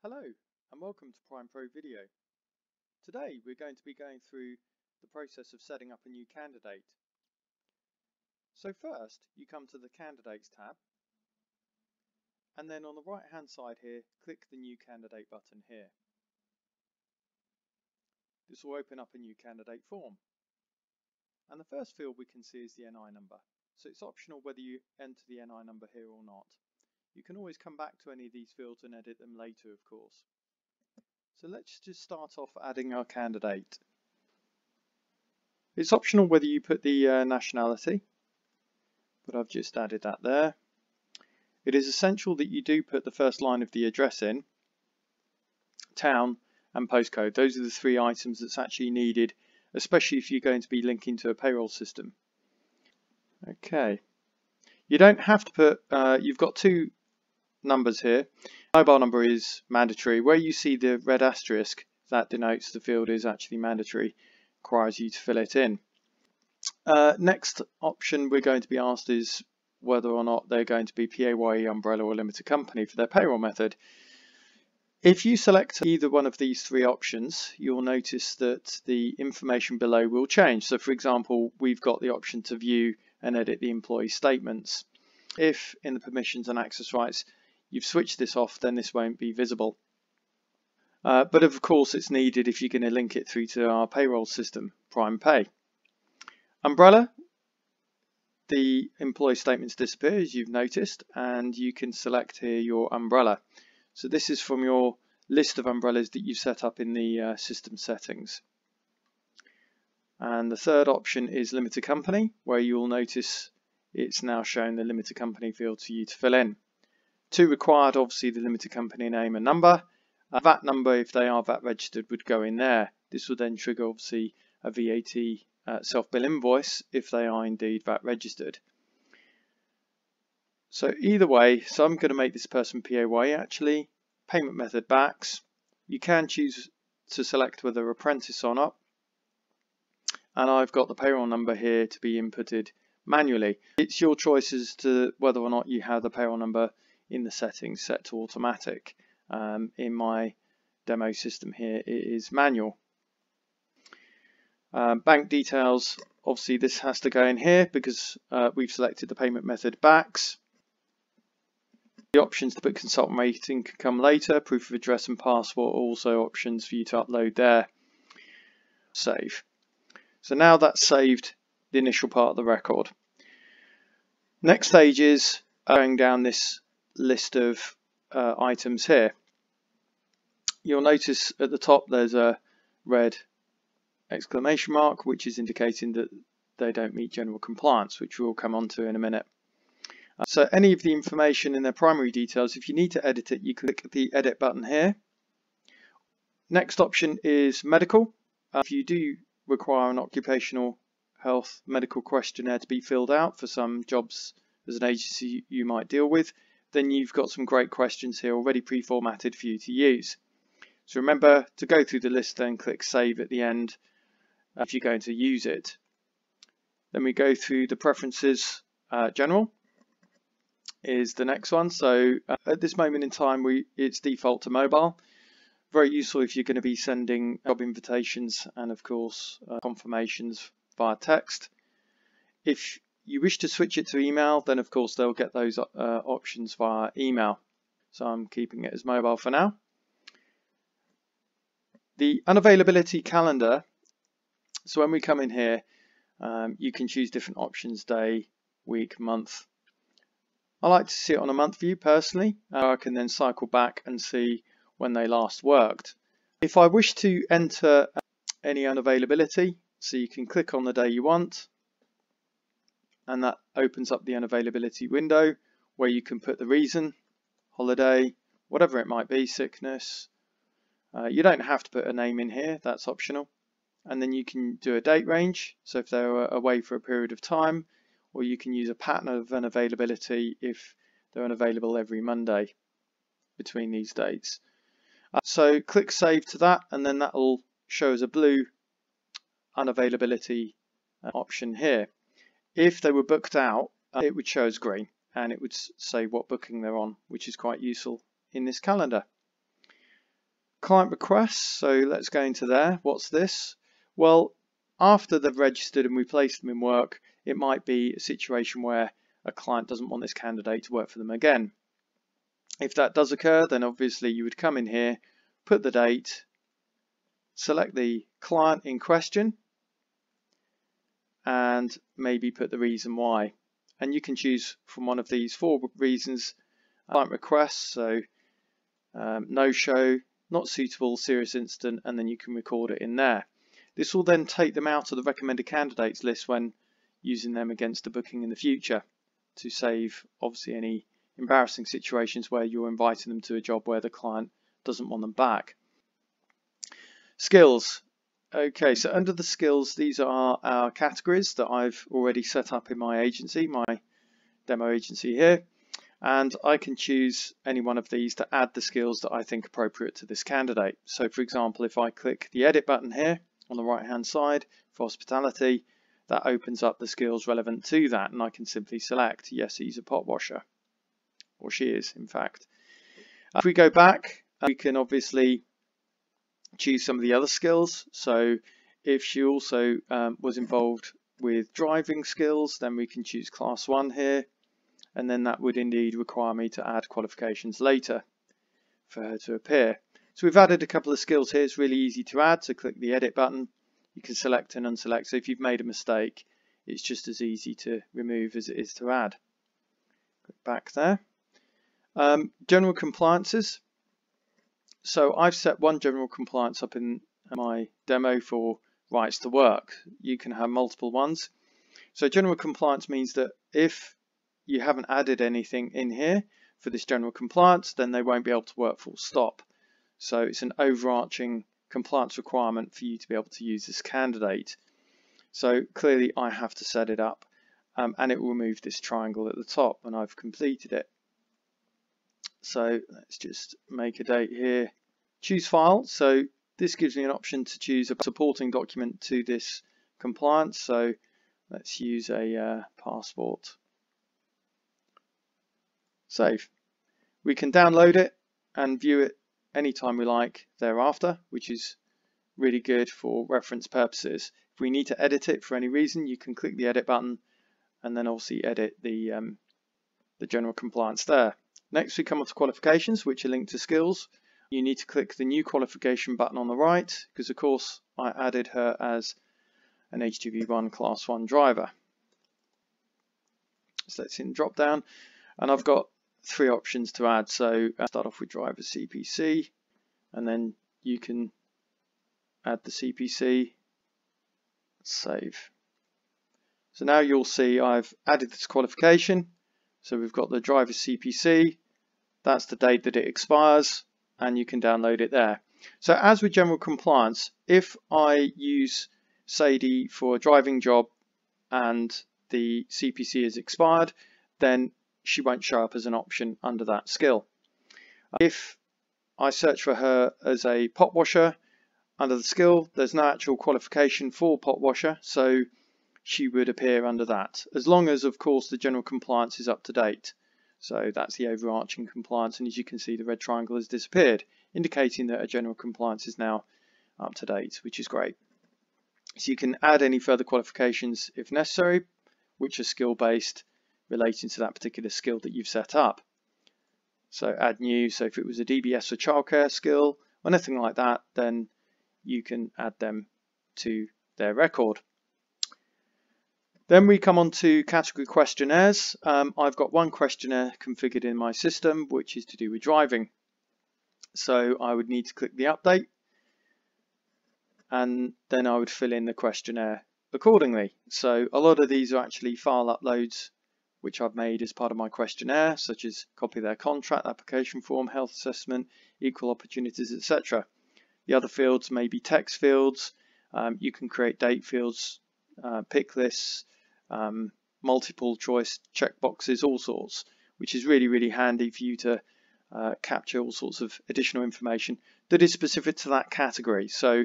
Hello and welcome to PrimePRO Video. Today we're going to be going through the process of setting up a new candidate. So first you come to the Candidates tab and then on the right hand side here click the New Candidate button here. This will open up a new candidate form and the first field we can see is the NI number. So it's optional whether you enter the NI number here or not. You can always come back to any of these fields and edit them later, of course. So let's just start off adding our candidate. It's optional whether you put the uh, nationality, but I've just added that there. It is essential that you do put the first line of the address in, town and postcode. Those are the three items that's actually needed, especially if you're going to be linking to a payroll system. Okay. You don't have to put, uh, you've got two numbers here. Mobile number is mandatory. Where you see the red asterisk, that denotes the field is actually mandatory, requires you to fill it in. Uh, next option we're going to be asked is whether or not they're going to be PAYE, umbrella or limited company for their payroll method. If you select either one of these three options, you'll notice that the information below will change. So for example, we've got the option to view and edit the employee statements. If in the permissions and access rights you've switched this off, then this won't be visible. Uh, but of course it's needed if you're going to link it through to our payroll system, Prime Pay. Umbrella, the employee statements disappear as you've noticed and you can select here your umbrella. So this is from your list of umbrellas that you've set up in the uh, system settings. And the third option is limited company where you'll notice it's now showing the limited company field for you to fill in. Two required, obviously the limited company name and number. A VAT number, if they are VAT registered, would go in there. This would then trigger obviously a VAT uh, self-bill invoice if they are indeed VAT registered. So either way, so I'm going to make this person PAYE actually. Payment method BACS. You can choose to select whether apprentice or not. And I've got the payroll number here to be inputted manually. It's your choice as to whether or not you have the payroll number in the settings set to automatic. Um, in my demo system here it is manual. Um, bank details, obviously this has to go in here because uh, we've selected the payment method BACS. The options to put consultant rating can come later, proof of address and passport are also options for you to upload there. Save. So now that's saved the initial part of the record. Next stage is going down this list of uh, items here. You'll notice at the top there's a red exclamation mark which is indicating that they don't meet general compliance which we'll come on to in a minute. Uh, so any of the information in their primary details if you need to edit it you click the edit button here. Next option is medical. Uh, if you do require an occupational health medical questionnaire to be filled out for some jobs as an agency you might deal with then you've got some great questions here already pre-formatted for you to use. So remember to go through the list then click save at the end if you're going to use it. Then we go through the preferences uh, general is the next one. So uh, at this moment in time we it's default to mobile. Very useful if you're going to be sending job invitations and of course uh, confirmations via text. If you wish to switch it to email, then of course they'll get those uh, options via email. So I'm keeping it as mobile for now. The unavailability calendar, so when we come in here, um, you can choose different options, day, week, month. I like to see it on a month view personally. Uh, I can then cycle back and see when they last worked. If I wish to enter any unavailability, so you can click on the day you want, and that opens up the unavailability window where you can put the reason, holiday, whatever it might be, sickness. Uh, you don't have to put a name in here, that's optional. And then you can do a date range, so if they're away for a period of time, or you can use a pattern of unavailability if they're unavailable every Monday between these dates. Uh, so click save to that and then that will show as a blue unavailability uh, option here. If they were booked out, uh, it would show as green and it would say what booking they're on, which is quite useful in this calendar. Client requests, so let's go into there. What's this? Well, after they've registered and we place them in work, it might be a situation where a client doesn't want this candidate to work for them again. If that does occur, then obviously you would come in here, put the date, select the client in question, and maybe put the reason why. And you can choose from one of these four reasons, client requests, so um, no show, not suitable, serious incident, and then you can record it in there. This will then take them out of the recommended candidates list when using them against a booking in the future to save obviously any embarrassing situations where you're inviting them to a job where the client doesn't want them back. Skills. Okay, so under the skills, these are our categories that I've already set up in my agency, my demo agency here. And I can choose any one of these to add the skills that I think appropriate to this candidate. So for example, if I click the edit button here on the right hand side for hospitality, that opens up the skills relevant to that and I can simply select, yes, he's a pot washer, or she is in fact. If we go back, we can obviously choose some of the other skills. So if she also um, was involved with driving skills, then we can choose class one here. And then that would indeed require me to add qualifications later for her to appear. So we've added a couple of skills here. It's really easy to add. So click the edit button. You can select and unselect. So if you've made a mistake, it's just as easy to remove as it is to add. Click back there. Um, general compliances. So I've set one general compliance up in my demo for rights to work. You can have multiple ones. So general compliance means that if you haven't added anything in here for this general compliance, then they won't be able to work full stop. So it's an overarching compliance requirement for you to be able to use this candidate. So clearly I have to set it up um, and it will remove this triangle at the top and I've completed it. So let's just make a date here. Choose file. So this gives me an option to choose a supporting document to this compliance. So let's use a uh, passport. Save. We can download it and view it anytime we like thereafter, which is really good for reference purposes. If we need to edit it for any reason, you can click the edit button and then obviously edit the, um, the general compliance there. Next we come on to qualifications which are linked to skills. You need to click the new qualification button on the right because of course I added her as an HGV1 class 1 driver. So that's in drop down and I've got three options to add. So uh, start off with driver CPC and then you can add the CPC, save. So now you'll see I've added this qualification. So we've got the driver CPC, that's the date that it expires and you can download it there. So as with general compliance, if I use Sadie for a driving job and the CPC is expired, then she won't show up as an option under that skill. If I search for her as a pot washer under the skill, there's no actual qualification for pot washer, so she would appear under that, as long as of course the general compliance is up to date. So that's the overarching compliance and as you can see the red triangle has disappeared, indicating that a general compliance is now up to date, which is great. So you can add any further qualifications if necessary, which are skill based relating to that particular skill that you've set up. So add new, so if it was a DBS or childcare skill or anything like that, then you can add them to their record. Then we come on to category questionnaires. Um, I've got one questionnaire configured in my system, which is to do with driving. So I would need to click the update and then I would fill in the questionnaire accordingly. So a lot of these are actually file uploads which I've made as part of my questionnaire, such as copy their contract, application form, health assessment, equal opportunities, etc. The other fields may be text fields. Um, you can create date fields, uh, pick lists, um, multiple choice checkboxes, all sorts, which is really, really handy for you to uh, capture all sorts of additional information that is specific to that category. So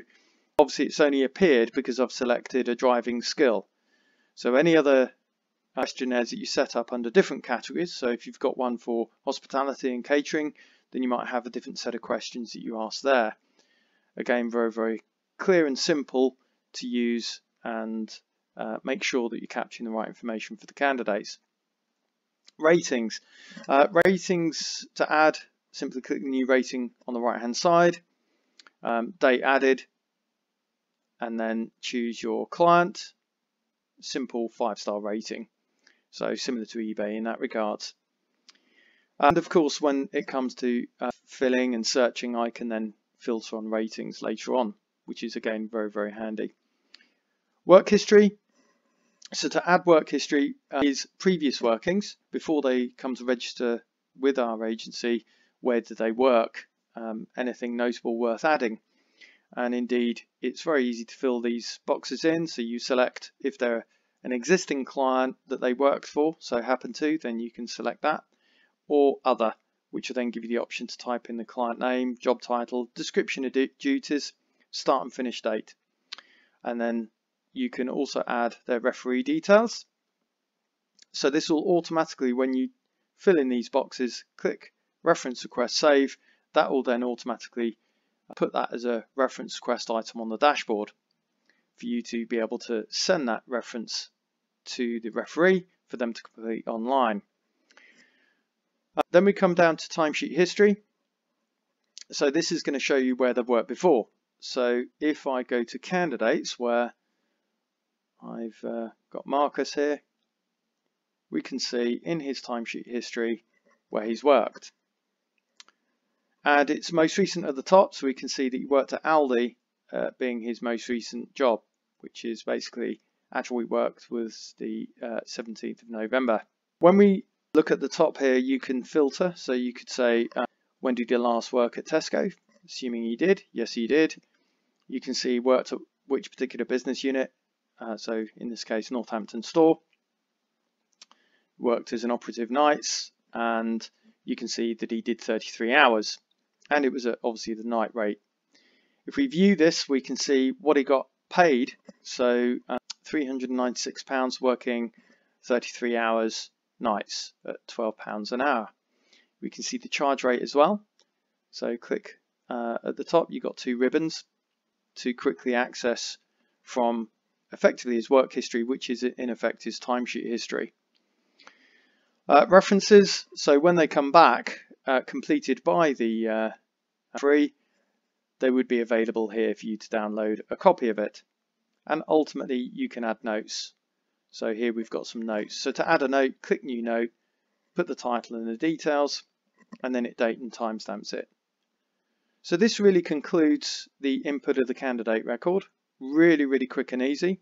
obviously it's only appeared because I've selected a driving skill. So any other questionnaires that you set up under different categories, so if you've got one for hospitality and catering, then you might have a different set of questions that you ask there. again, very, very clear and simple to use and uh, make sure that you're capturing the right information for the candidates. Ratings. Uh, ratings to add, simply click the new rating on the right hand side. Um, date added, and then choose your client. Simple five star rating. So similar to eBay in that regard. And of course, when it comes to uh, filling and searching, I can then filter on ratings later on, which is again very, very handy. Work history. So to add work history uh, is previous workings before they come to register with our agency. Where did they work? Um, anything notable worth adding? And indeed, it's very easy to fill these boxes in. So you select if they're an existing client that they worked for, so happen to, then you can select that, or other, which will then give you the option to type in the client name, job title, description of duties, start and finish date. And then you can also add their referee details. So this will automatically, when you fill in these boxes, click reference request save, that will then automatically put that as a reference request item on the dashboard for you to be able to send that reference to the referee for them to complete online. Uh, then we come down to timesheet history. So this is going to show you where they've worked before. So if I go to candidates where I've uh, got Marcus here, we can see in his timesheet history where he's worked. And it's most recent at the top, so we can see that he worked at Aldi uh, being his most recent job, which is basically actual week worked was the uh, 17th of November. When we look at the top here, you can filter. So you could say, uh, when did you last work at Tesco? Assuming he did. Yes, he did. You can see worked at which particular business unit. Uh, so in this case, Northampton store. Worked as an operative nights and you can see that he did 33 hours and it was obviously the night rate. If we view this, we can see what he got paid. So uh, £396 working 33 hours nights at £12 an hour. We can see the charge rate as well. So click uh, at the top, you've got two ribbons to quickly access from effectively his work history, which is in effect his timesheet history. Uh, references, so when they come back, uh, completed by the uh, free, they would be available here for you to download a copy of it and ultimately you can add notes. So here we've got some notes. So to add a note, click new note, put the title and the details, and then it date and timestamps it. So this really concludes the input of the candidate record. Really, really quick and easy.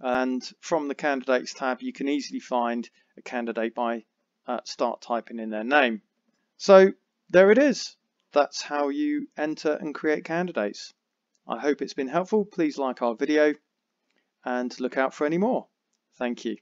And from the candidates tab, you can easily find a candidate by uh, start typing in their name. So there it is. That's how you enter and create candidates. I hope it's been helpful. Please like our video and look out for any more. Thank you.